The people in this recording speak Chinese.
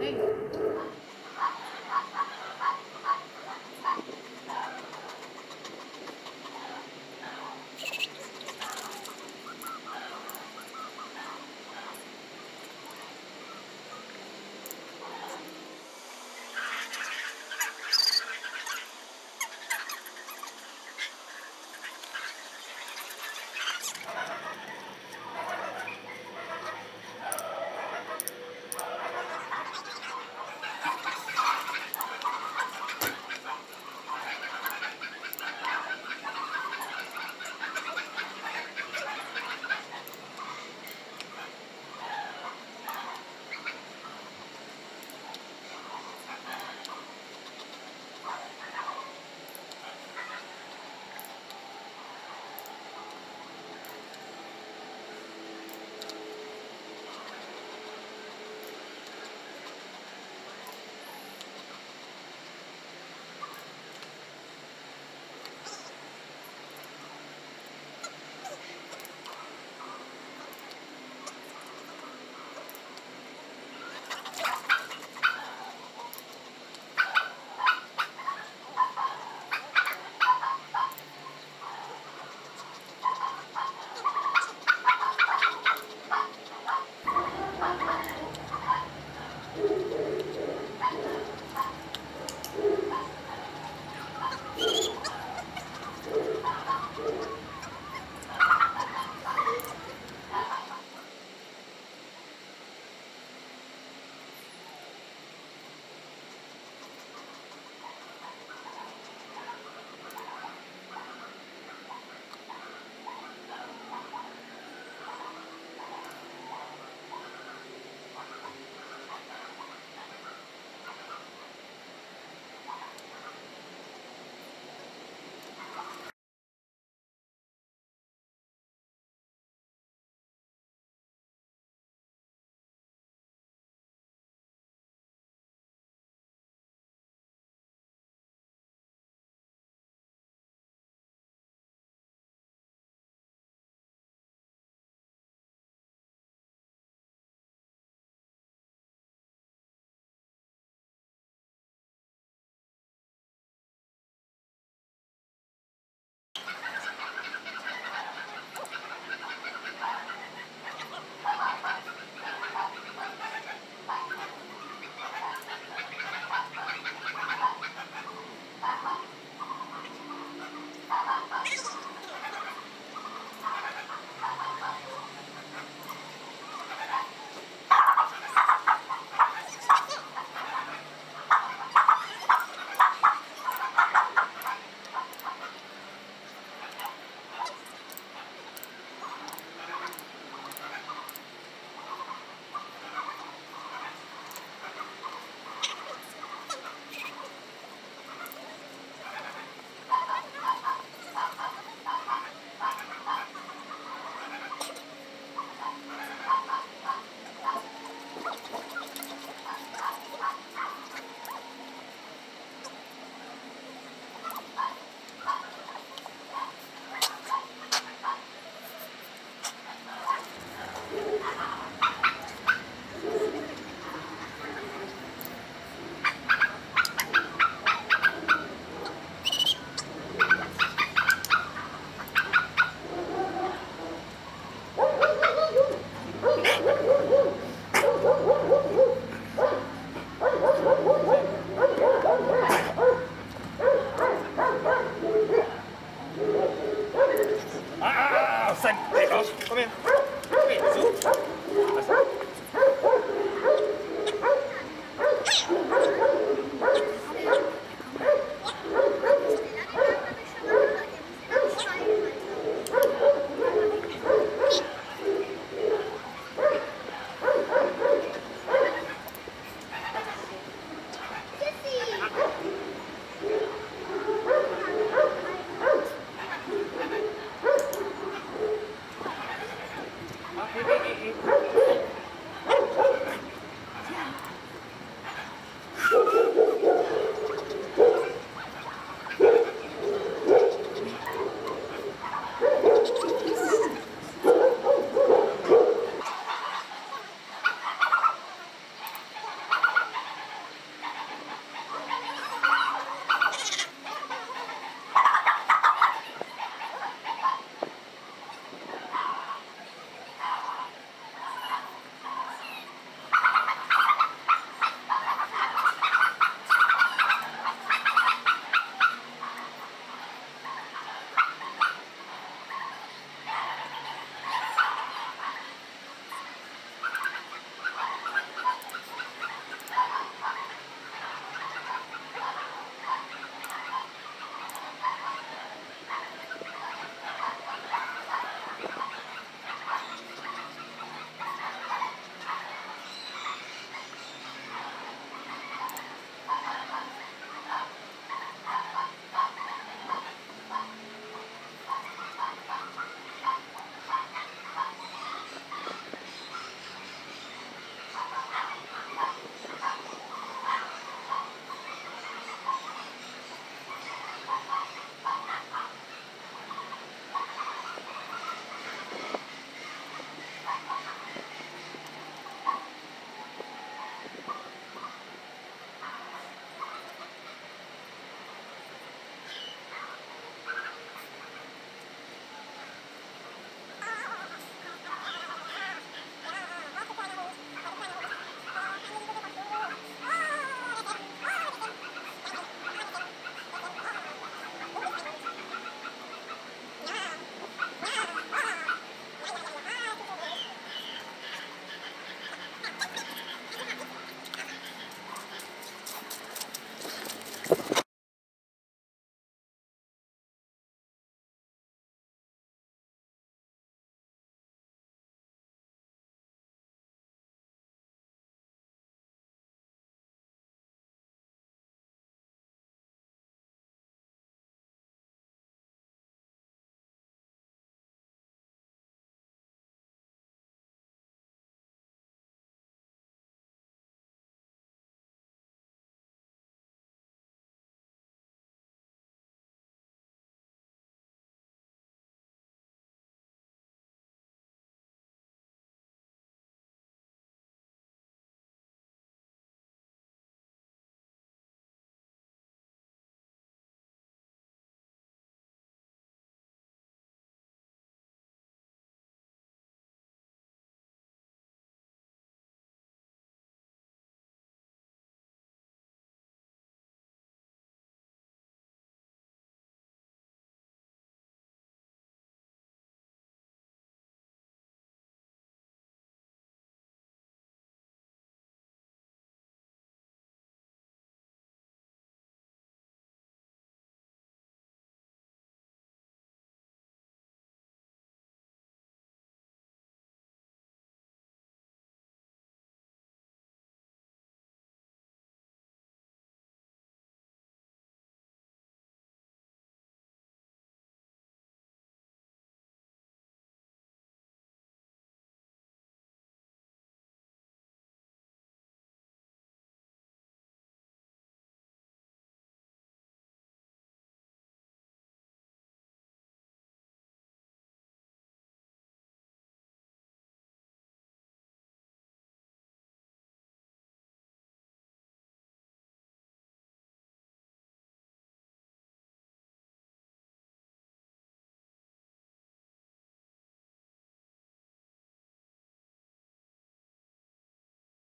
哎